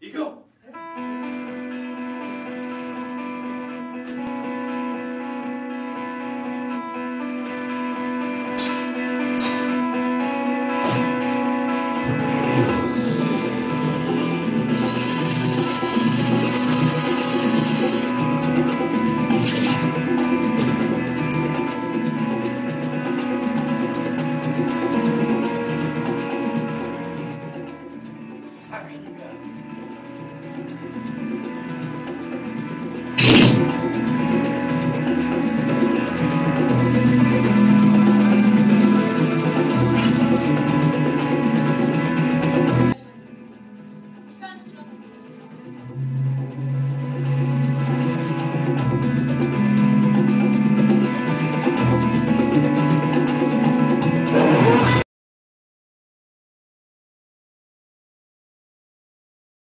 行くよ先に見え